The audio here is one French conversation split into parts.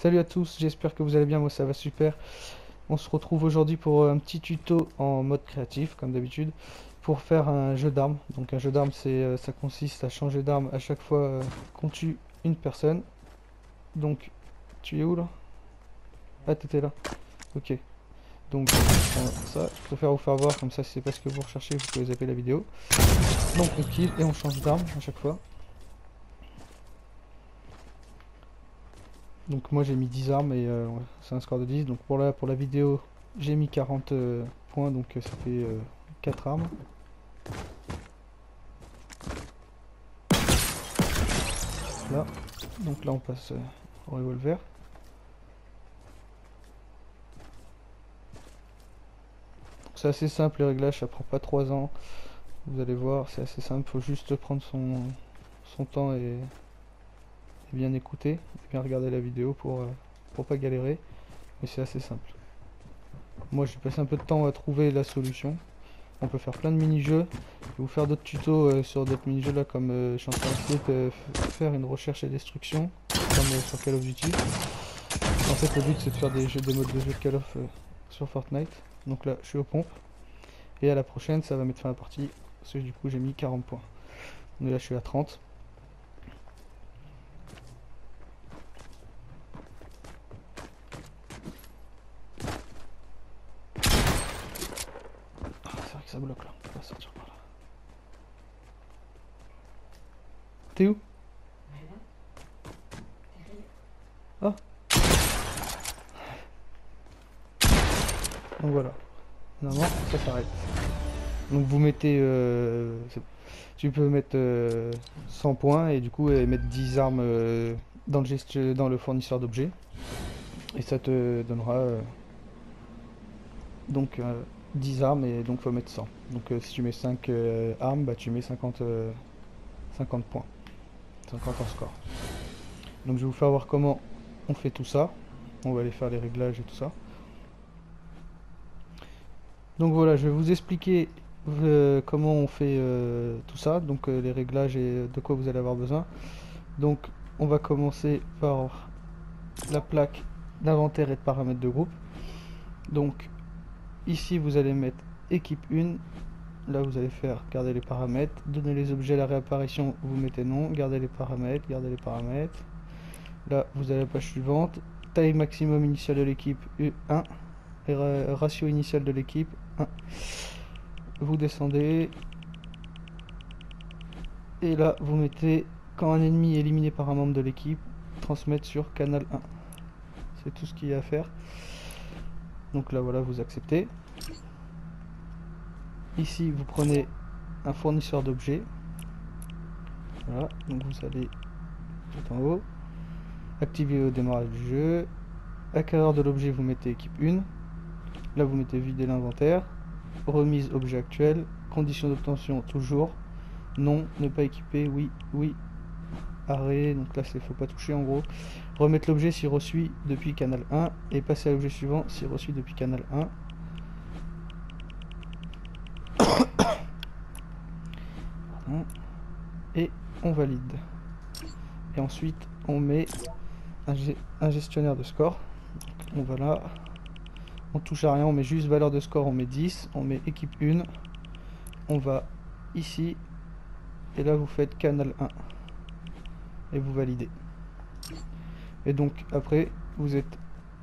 Salut à tous, j'espère que vous allez bien, moi ça va super. On se retrouve aujourd'hui pour un petit tuto en mode créatif, comme d'habitude, pour faire un jeu d'armes. Donc un jeu d'armes, c'est, euh, ça consiste à changer d'arme à chaque fois euh, qu'on tue une personne. Donc, tu es où là? Ah, t'étais là. Ok. Donc, ça, je préfère vous faire voir, comme ça si c'est pas ce que vous recherchez, vous pouvez zapper la vidéo. Donc on kill et on change d'arme à chaque fois. Donc moi j'ai mis 10 armes et euh, c'est un score de 10. Donc pour la, pour la vidéo j'ai mis 40 euh, points donc euh, ça fait 4 armes. Là. Donc là on passe au revolver. C'est assez simple les réglages, ça prend pas 3 ans. Vous allez voir, c'est assez simple, faut juste prendre son, son temps et, bien écouter, et bien regarder la vidéo pour, euh, pour pas galérer. Mais c'est assez simple. Moi j'ai passé un peu de temps à trouver la solution. On peut faire plein de mini-jeux. Je vous faire d'autres tutos euh, sur d'autres mini-jeux là comme euh, je suis en train de faire une recherche et destruction comme sur Call of Duty. En fait le but c'est de faire des jeux des modes de jeu de Call of sur Fortnite. Donc là je suis aux pompes. Et à la prochaine ça va mettre fin à la partie. Parce que du coup j'ai mis 40 points. Donc là je suis à 30. Ça bloque là, on va sortir par là. T'es où? Ah Donc voilà. Normalement, ça s'arrête. Donc vous mettez... Euh, tu peux mettre 100 euh, points et du coup mettre 10 armes euh, dans, le dans le fournisseur d'objets. Et ça te donnera... donc 10 armes et donc faut mettre 100. Donc euh, si tu mets 5 euh, armes, bah tu mets 50, 50 euh, points. 50 en score. Donc je vais vous faire voir comment on fait tout ça. On va aller faire les réglages et tout ça. Donc voilà, je vais vous expliquer comment on fait tout ça, donc les réglages et de quoi vous allez avoir besoin. Donc on va commencer par la plaque d'inventaire et de paramètres de groupe. Donc Ici, vous allez mettre équipe 1. Là, vous allez faire garder les paramètres. Donner les objets à la réapparition, vous mettez non. Garder les paramètres, garder les paramètres. Là, vous avez la page suivante. Taille maximum initiale de l'équipe 1. Et ratio initial de l'équipe 1. Vous descendez. Et là, vous mettez quand un ennemi est éliminé par un membre de l'équipe, transmettre sur canal 1. C'est tout ce qu'il y a à faire. Donc là, voilà, vous acceptez. Ici, vous prenez un fournisseur d'objets. Voilà, donc vous allez tout en haut. Activer au démarrage du jeu. Acquéreur de l'objet, vous mettez équipe 1. Là, vous mettez vider l'inventaire. Remise objet actuel. Condition d'obtention, toujours. Non, ne pas équiper, oui, oui, arrêt, donc là c'est faut pas toucher en gros. Remettre l'objet si reçu depuis canal 1 et passer à l'objet suivant si reçu depuis canal 1. Et on valide. Et ensuite on met un, gestionnaire de score. on va là. On touche à rien, on met juste valeur de score, on met 10, on met équipe 1. On va ici. Et là vous faites canal 1 et vous validez. Et donc après, vous êtes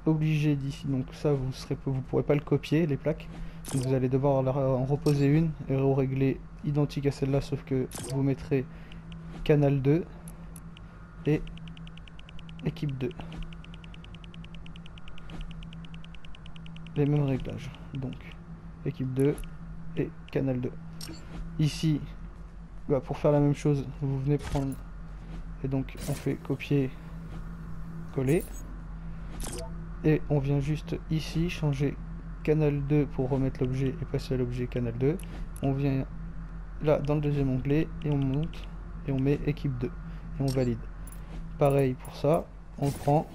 obligé d'ici, donc ça vous serez vous pourrez pas le copier les plaques, vous allez devoir en reposer une et régler identique à celle-là sauf que vous mettrez canal 2 et équipe 2. Les mêmes réglages. Donc équipe 2 et canal 2. Ici, bah, pour faire la même chose, vous venez prendre et donc on fait copier, coller. Et on vient juste ici changer canal 2 pour remettre l'objet et passer à l'objet canal 2. On vient là dans le deuxième onglet et on monte et on met équipe 2 et on valide. Pareil pour ça, on prend,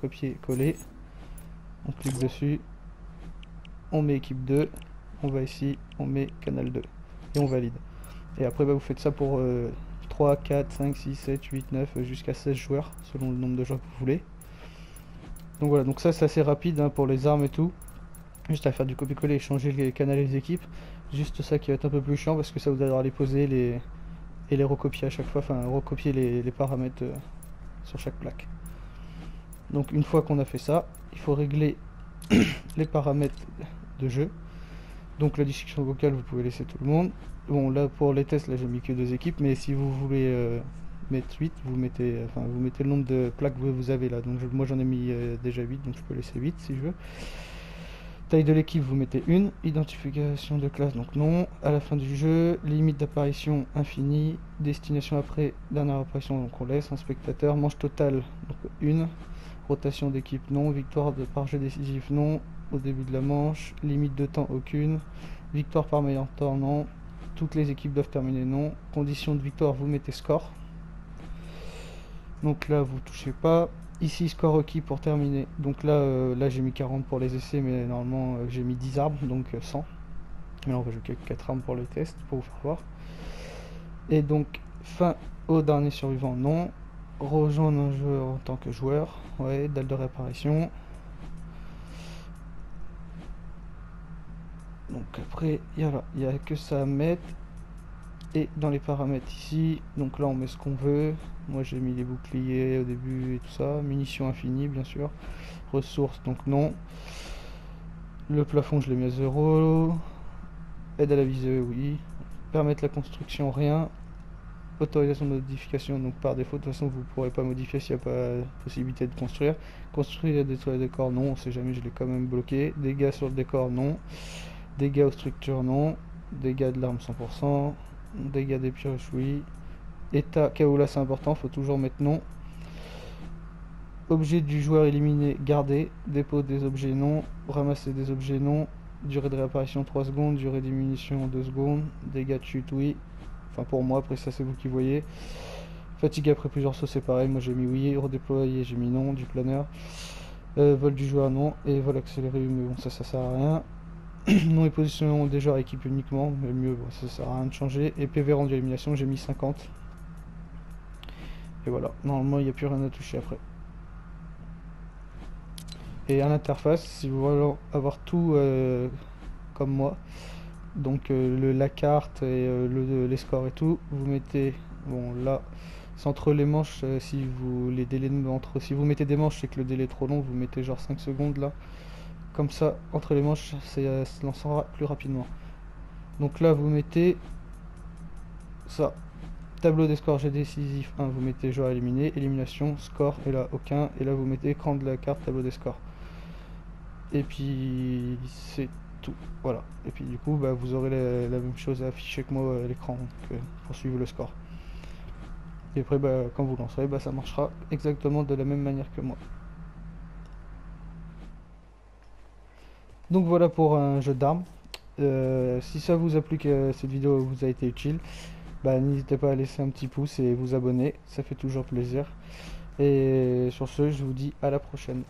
copier, coller, on clique dessus, on met équipe 2, on va ici, on met canal 2 et on valide. Et après bah, vous faites ça pour euh, 3, 4, 5, 6, 7, 8, 9, jusqu'à 16 joueurs, selon le nombre de joueurs que vous voulez. Donc voilà, donc ça c'est assez rapide hein, pour les armes et tout. Juste à faire du copier-coller et changer les canaux des équipes. Juste ça qui va être un peu plus chiant parce que ça vous à les poser les... et les recopier à chaque fois, enfin recopier les, paramètres euh, sur chaque plaque. Donc une fois qu'on a fait ça, il faut régler les paramètres de jeu. Donc la discussion vocale, vous pouvez laisser tout le monde. Bon là pour les tests, là j'ai mis que deux équipes, mais si vous voulez euh, mettre 8, vous mettez, enfin, vous mettez le nombre de plaques que vous avez là. Donc moi j'en ai mis euh, déjà 8, donc je peux laisser 8 si je veux. Taille de l'équipe, vous mettez une. Identification de classe, donc non. À la fin du jeu, limite d'apparition infinie. Destination après, dernière apparition, donc on laisse. Un spectateur. Manche totale, donc une. Rotation d'équipe, non. Victoire de par jeu décisif, non. Au début de la manche. Limite de temps, aucune. Victoire par meilleur temps, non. Toutes les équipes doivent terminer, non. Condition de victoire, vous mettez score. Donc là, vous touchez pas. Ici, score requis pour terminer. Donc là, euh, là j'ai mis 40 pour les essais, mais normalement euh, j'ai mis 10 armes, donc 100. Euh, mais on va jouer que 4 armes pour les tests, pour vous faire voir. Et donc, fin au dernier survivant, non. Rejoindre un joueur en tant que joueur. Ouais, dalle de réapparition. Donc après, il n'y a, a que ça à mettre. Et dans les paramètres ici donc là on met ce qu'on veut. Moi j'ai mis les boucliers au début et tout ça. Munitions infinies bien sûr. Ressources donc non. Le plafond je l'ai mis à 0 aide à la visée oui. Permettre la construction rien. Autorisation de modification donc par défaut de toute façon vous ne pourrez pas modifier s'il n'y a pas possibilité de construire. Construire et détruire le décor non on sait jamais je l'ai quand même bloqué. Dégâts sur le décor non dégâts aux structures non dégâts de l'arme 100% Dégâts des pioches, oui. État, KO là c'est important, faut toujours mettre non. Objet du joueur éliminé, garder. Dépôt des objets non. Ramasser des objets non. Durée de réapparition 3 secondes. Durée des munitions 2 secondes. Dégâts de chute, oui. Enfin pour moi, après ça c'est vous qui voyez. Fatigue après plusieurs sauts, c'est pareil. Moi j'ai mis oui. Redéployer, j'ai mis non. Du planeur. Euh, vol du joueur, non. Et vol accéléré, mais bon, ça, ça sert à rien. nom et position des joueurs équipe uniquement, mais mieux, ça sert à rien de changer. Et PV rendu élimination, j'ai mis 50. Et voilà, normalement il n'y a plus rien à toucher après. Et à l'interface, si vous voulez avoir tout euh, comme moi, donc euh, la carte et euh, le, les scores et tout, vous mettez, bon là, c'est entre les manches, si vous les délais entre, si vous mettez des manches c'est que le délai est trop long, vous mettez genre 5 secondes là. Comme ça, entre les manches, ça se lancera plus rapidement. Donc là, vous mettez ça. Tableau des scores j'ai décisif 1, vous mettez joueur éliminé, élimination, score, et là aucun, et là vous mettez écran de la carte, tableau des scores. Et puis c'est tout, voilà. Et puis du coup, bah, vous aurez la, même chose à afficher que moi à l'écran pour suivre le score. Et après, bah, quand vous lancerez, bah, ça marchera exactement de la même manière que moi. Donc voilà pour un jeu d'armes. Euh, si ça vous a plu que cette vidéo vous a été utile, bah, n'hésitez pas à laisser un petit pouce et vous abonner, ça fait toujours plaisir. Et sur ce, je vous dis à la prochaine.